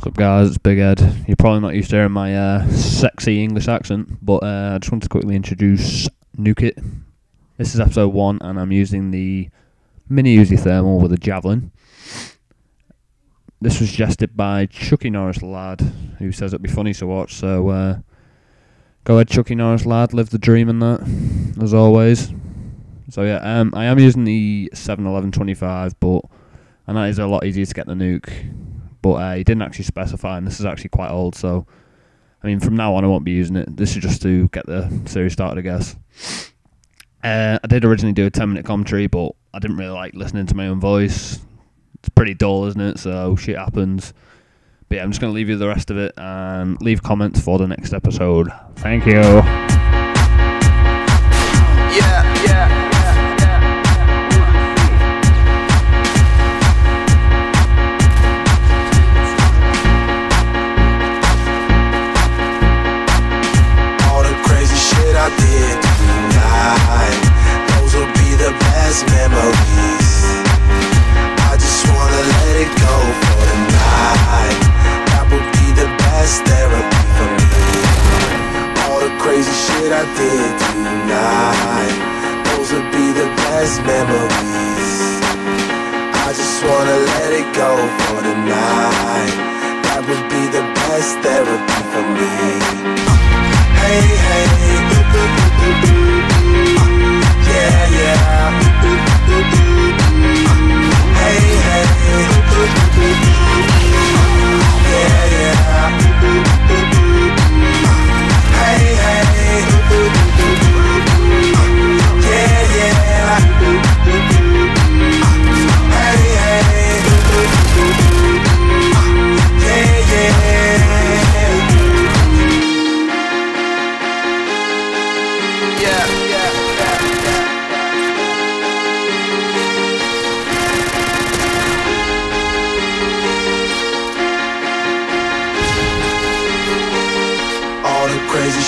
What's up, guys? It's Big Ed. You're probably not used to hearing my uh, sexy English accent, but uh, I just want to quickly introduce Nuke It. This is episode one, and I'm using the mini Uzi thermal with a javelin. This was suggested by Chucky Norris Lad, who says it'd be funny to watch. So uh, go ahead, Chucky Norris Lad, live the dream in that, as always. So yeah, um, I am using the 71125, but and that is a lot easier to get the nuke but uh, he didn't actually specify, and this is actually quite old. So, I mean, from now on, I won't be using it. This is just to get the series started, I guess. Uh, I did originally do a 10 minute commentary, but I didn't really like listening to my own voice. It's pretty dull, isn't it? So, shit happens. But yeah, I'm just going to leave you the rest of it and leave comments for the next episode. Thank you. Memories. I just wanna let it go for the night. That would be the best therapy for me. All the crazy shit I did tonight, those would be the best memories. I just wanna let it go for the night. That would be the best therapy for me. Hey, hey,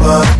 but